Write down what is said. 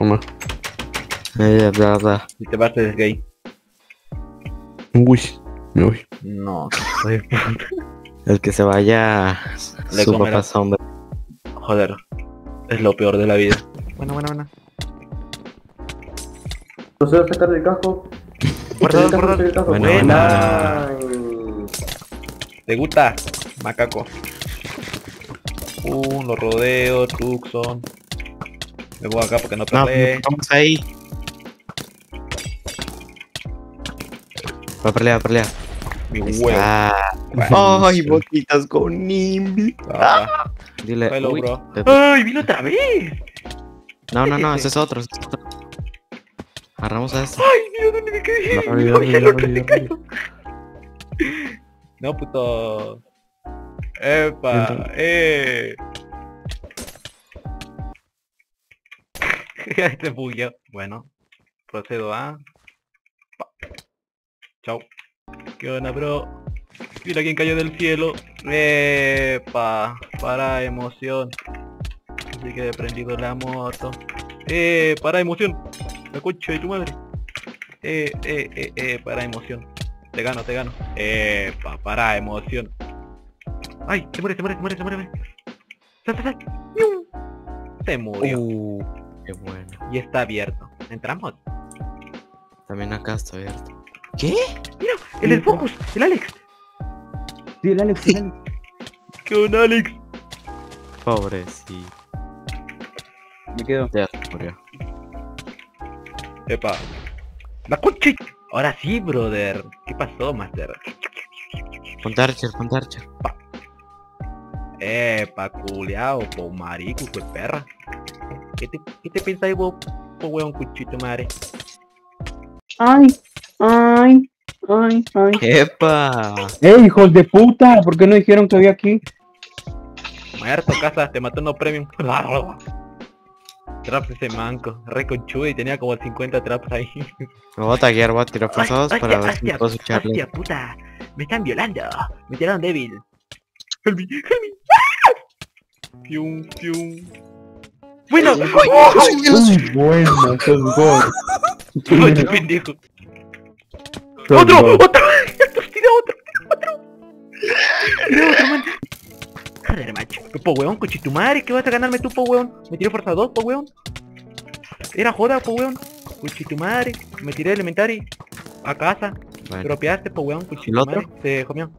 Toma. Eh, bla, bla. Si te vas eres gay. Uy, me voy. No, soy. El que se vaya Le su comerá. papá sombra. Joder. Es lo peor de la vida. Bueno, bueno, bueno. Procedo a sacar del casco. Guardado, Sacar del casco, guardado. casco. Bueno, Buena. ¿Te gusta? Macaco. Uh, lo rodeo, Tucson. Me voy acá porque no No, peleé. vamos ahí. Va a pelear, va a pelear. Mi huevo. Bueno. Ay, botitas con Nimbi. Ah, Dile, Hello, uy, bro. te- ¡Ay, vino otra vez! No, no, no, ese es otro, ese es otro. Agarramos a este. ¡Ay, Dios, ¿dónde me quedé? No, olvídalo, Ay, el otro olvídalo, se cayó. No, puto. ¡Epa! ¡Eh! este bugueó. Bueno, procedo a... Pa. Chau. ¿Qué onda, bro? Mira quién cayó del cielo. ¡Epa! Para emoción. Así que he prendido la moto. ¡Eh! Para emoción. La concha de tu madre. Eh, eh, eh, eh, para emoción. Te gano, te gano. Eh, pa, para emoción. Ay, se muere, se muere, se muere, se muere. Sal, sal, sal. Se murió. Uh, qué bueno. Y está abierto. ¿Entramos? También acá está abierto. ¿Qué? Mira, el del Focus, el Alex. Sí, el Alex, el Alex. ¿Qué onda, Alex? Pobrecito. Me quedo. Ya murió. Epa. La concha. Ahora sí, brother. ¿Qué pasó, Master? Ponte Archer, ponte Archer. Epa, culiao, po marico, pues perra. ¿Qué te, qué te piensas, vos, po weón cuchito madre? Ay, ay, ay, ay. ¡Epa! ¡Ey, hijos de puta! ¿Por qué no dijeron que había aquí? Muerto, casa, te mató no premium. Traps ese manco, re conchudo y tenía como 50 traps ahí. Me voy a taguear, voy a tirar pasados para ver si puedo escucharle. hostia, puta, me están violando, me tiraron débil. Help me, help me. Fium. Bueno, bueno, sos God. ¡Ay, qué pendejo! ¡Otro! God. ¡Otro! ¡Tira otro! ¡Otro! ¡Tira otro, man! Joder, macho. ¿Qué po weón, coche tu madre? ¿Qué vas a ganarme tú, po weón? Me tiré fuerza 2, po weón. Era joda, po weón. Coche tu madre. Me tiré elementary. A casa. Bueno, Dropeaste, po weón, coche ¿El tu otro? madre. Se comió.